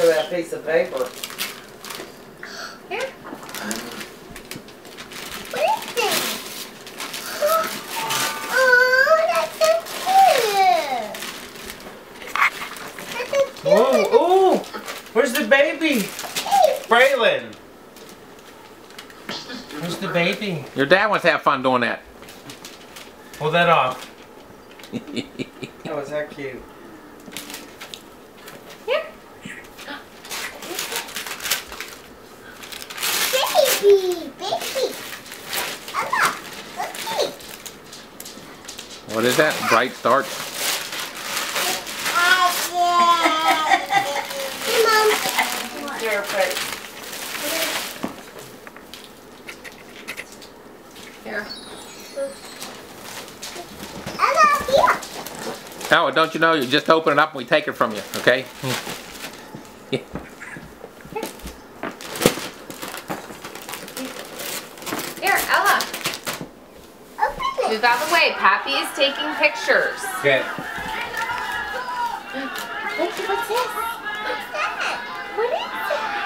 for that piece of paper. Here. What is this? Oh, that's so cute. That's so cute. Ooh, ooh! Where's the baby? Braylon! Where's the baby? Your dad wants to have fun doing that. Pull that off. Oh, is that cute? Here. Baby, baby. Emma, look What is that? Bright starch? Mom. Your face. Here. Oh, don't you know? You just open it up and we take it from you, okay? Here, hmm Ella. Open it. Move out of the way. Pappy is taking pictures. Okay. What's, what's this? What's that? What is that?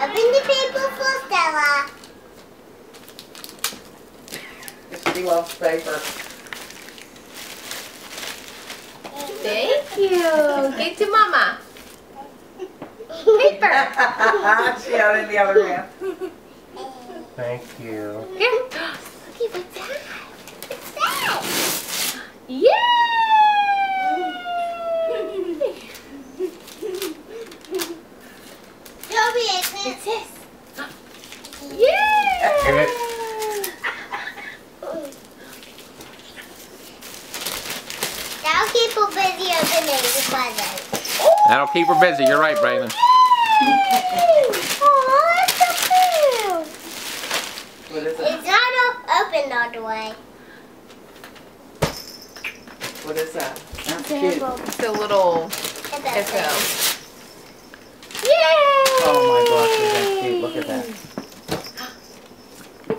Open the paper for Stella. She loves paper. Thank you. Get to mama. Paper. she had it in the other hand. Thank you. Here. Okay, what's that? What's that? Yay! Toby, it's this. Yay! That'll keep her busy opening the presents. That'll keep her busy. You're right, Braylon. Oh, that's so cute. What is it? It's not o- open all the way. What is that? That's cute. Example. It's a little It's echo. Yay! Oh my gosh, is that cute? Look at that.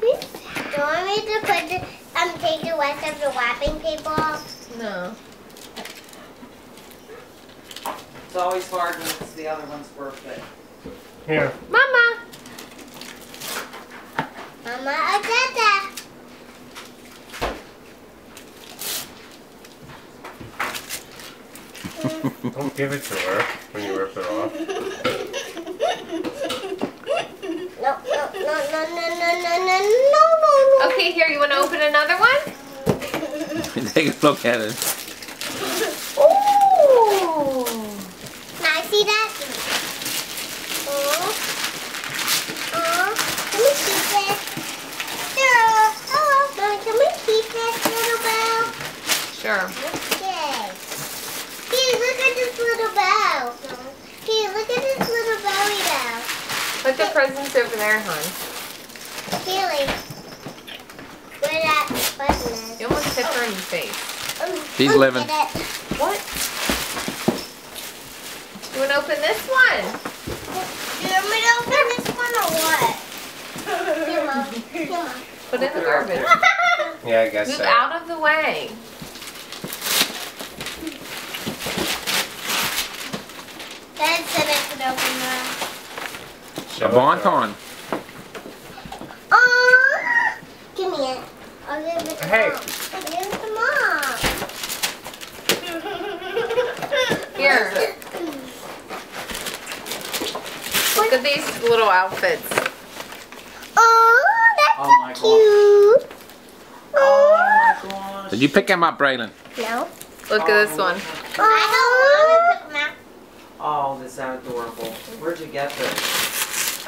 Do you want me to put the, um, take the rest of the wrapping paper off? No. It's always hard when it's the other one's birthday. Here. Mama. Mama, I did that. Don't give it to her when you rip it off. No, no, no, no, no, no, no, no, no, no, no. Okay, here, you want to open another one? Take a look at it. Ooh. Can I see that? Oh. Oh. Can we keep it? Hello. Hello. Mommy, can we keep this little bell? Sure. Okay. Hey, look at this little bell. Hey, look at this little belly bell. Put the presents over there, hon. Haley. Where that button is. You almost hit her in the face. Oh, She's look living. at it. What? You want to open this one? Do you want me to open this one or what? Here, Mom. Here, Mom. Put it in the garbage. Yeah, I guess Move so. out of the way. Dad said I could open that. A bon ton. Oh, give me it. I'll give it to Hey. Mom. I'll give it to Mom. Here. Look at these little outfits. Oh, that's Oh my so God. cute. Oh my gosh. Did you pick him up, Braylon? No. Look at this oh. one. I don't want to pick them out. Oh, this is adorable. Where'd you get this?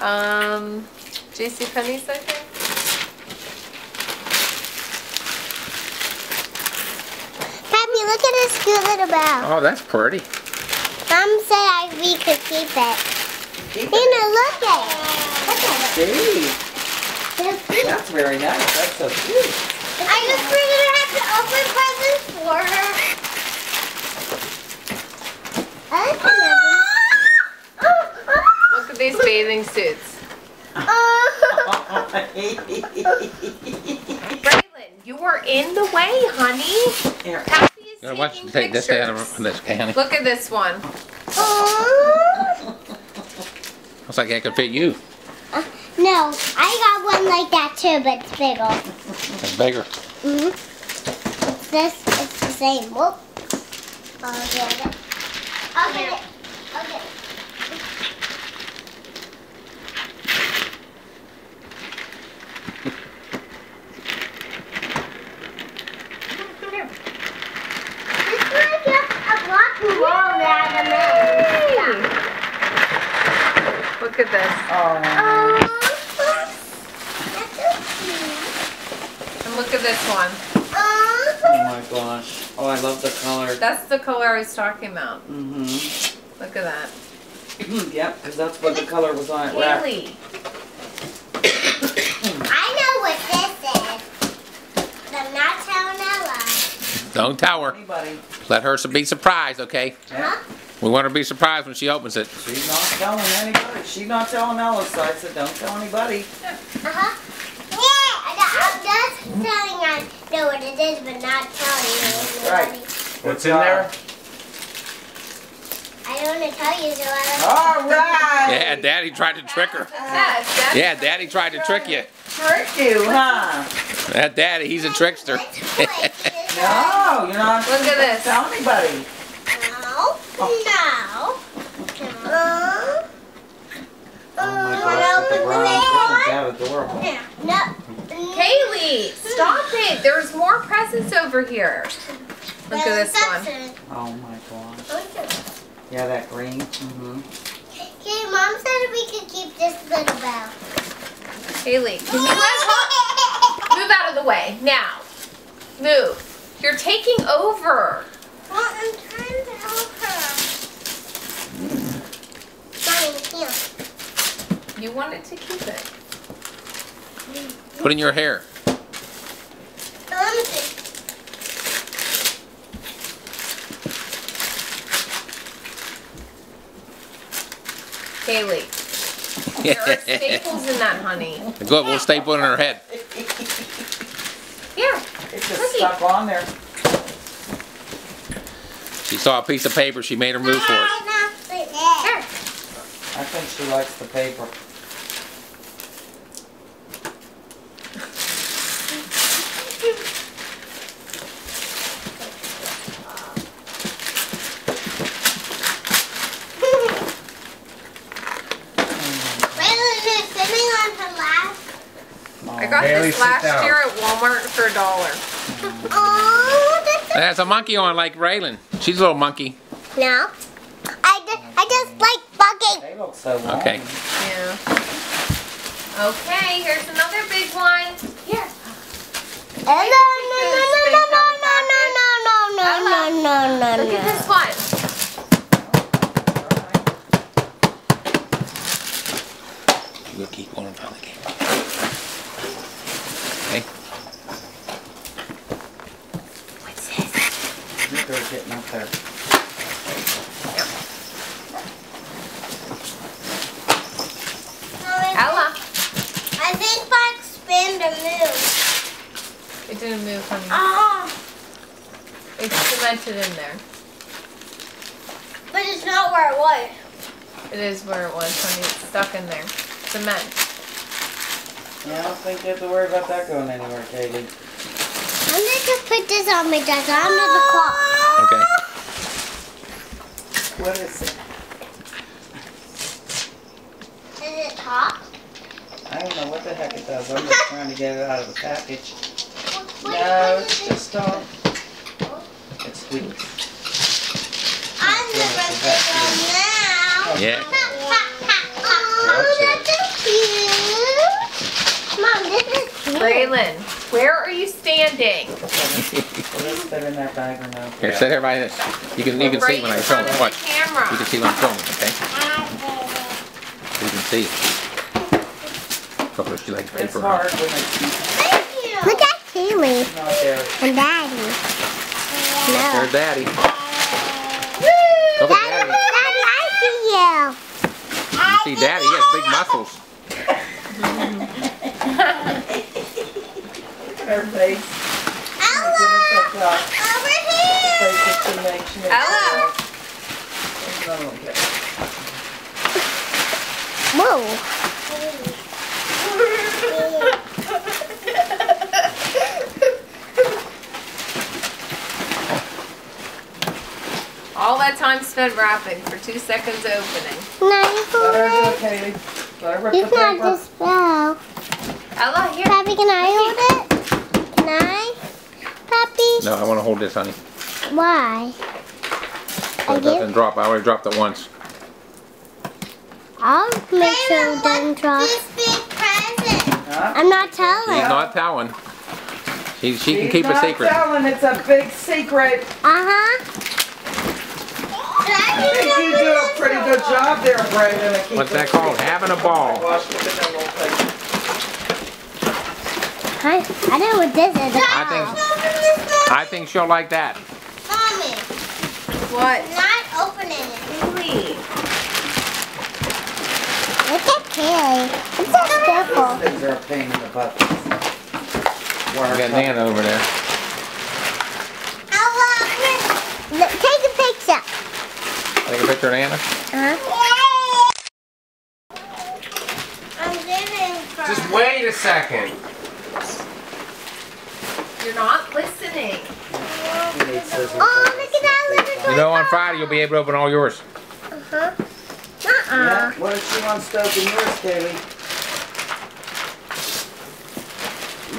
Um, JC Penney's, I think. Pappy, look at this cute little bell. Oh, that's pretty. Mom said I, we could keep it. Keep You it. know, look at it. Look at it. That's that's very nice. That's so cute. I just figured I have to open presents for her. I can open. Look at these bathing suits. Oh. Braylon, you are in the way, honey. Here. Happy is I want you taking to take this pictures. out of this can. Look at this one. Oh. Looks like that could fit you. No, I got one like that too, but it's bigger. It's bigger. hmm It's this. It's the same. Whoop. I'll get it. I'll get it. I'll get it. It's like a, a block and roll that I made. Look at this. Oh. That's so cute. And look at this one. Oh. My gosh. Oh, I love the color. That's the color I was talking about. Mm-hmm. Look at that. yep, because that's what the color was on it. Haley. I know what this is. But I'm not telling Ella. Don't tell her. Anybody. Let her be surprised, okay? Huh? We want her to be surprised when she opens it. She's not telling anybody. She's not telling Ella, so I said don't tell anybody. Uh-huh. Yeah, I- I'm just telling I know what it is, but not telling you. Right. anybody. What's in there? I don't want to tell you, so I don't. All right. Yeah, Daddy tried to trick her. Yes, Yeah, Daddy tried to trick you. Trick you, huh? That Daddy, he's a trickster. No, you're not. Look at this. Tell anybody. No. No. No. Oh my gosh, look at Brian. Isn't that adorable? No. Kaylee, stop it. There's more presents over here. Look at this one. Oh my gosh. Yeah, that green. Mm-hmm. Okay, Mom said we could keep this little bell. Kaylee, can you let Move out of the way. Now. Move. You're taking over. Well, I'm trying to help her. Mommy, here. You wanted to keep it. Put in your hair. Let me. Kaylee, there are staples in that, honey. Go Good, we'll staple it in her head. Here. It's just Cookie. stuck on there. She saw a piece of paper, she made her move for it. I think she likes the paper. Raylan is sitting on her lap. Oh. I got Haley, this last year at Walmart for a dollar. Oh, that's a monkey on like Raylan. She's a little monkey. No. I just, I just like bugging. They look so long. Okay. Yeah. Okay, here's another big one. Here. No, no, no, no, no, no, no, no, no, no, no, no, no, Look at no. this one. We'll keep going until they get. Okay. What's this? Look, They're getting up there. Ella. I think Fox spin to. It didn't move, honey. Ah. Oh, It's cemented in there. but it's not where it was. It is where it was, honey. It's stuck in there. Cement. Yeah, I don't think you have to worry about that going anywhere, Katie. I'm gonna put this on my desk under the clock. Okay. What is it? Is it hot? I don't know what the heck it does. I'm just trying to get it out of the package. What- No, what it's is it? just uh, it's sweet. I'm gonna put it on now. Yeah. Oh, that's cute. Mom, this is cute. Braylon, where are you standing? Will this fit in that bag or no? Here, sit here by this. You can, you can right see when I film front it. Watch. camera. You can see when I'm filming, okay? You can see. Oh, she likes It's paper. hard when it's Thank you. Look at Kaylee and Daddy. No. There's Daddy. Daddy, Look at Daddy. Daddy, I see you. You see Daddy, he has big muscles. her face. Ella! Over here! She makes, Ella! Whoa! All that time spent wrapping for two seconds opening. No, you Butter, okay. Butter, you can't just spell. Ella, here. Papi, can I hold no, I want to hold this, honey. Why? So it doesn't drop. I already dropped it once. I'll make sure it doesn't drop. Huh? I'm not She's telling. not telling. She, she can keep a not secret. telling. It's a big secret. Uh-huh. I think you do a pretty good job there, Brayden. at keeping What's that called? Having a ball. Wash it in a little paper. I, I know what this is. I think I think she'll like that. Mommy, What? not opening it. Haley. Look at Kaylee. It's so beautiful. Things are a pain in the butt. We got Nana over there. Look, Take a picture. Take a picture of Nana. Uh-huh. I'm giving. Just wait a second. You're not listening. Oh, look at that little You know, on Friday you'll be able to open all yours. Uh-huh. Yeah, Uh-uh. what if she wants to open yours, Kaylee?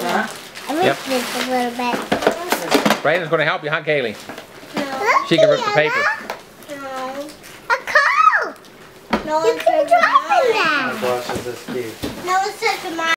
Huh? I missed Yep. this a little bit. Brayden's going to help you, huh, Kaylee? No. She can rip the paper. No. A cow! No, you can drop in that. Wash is this cute. No, it's such a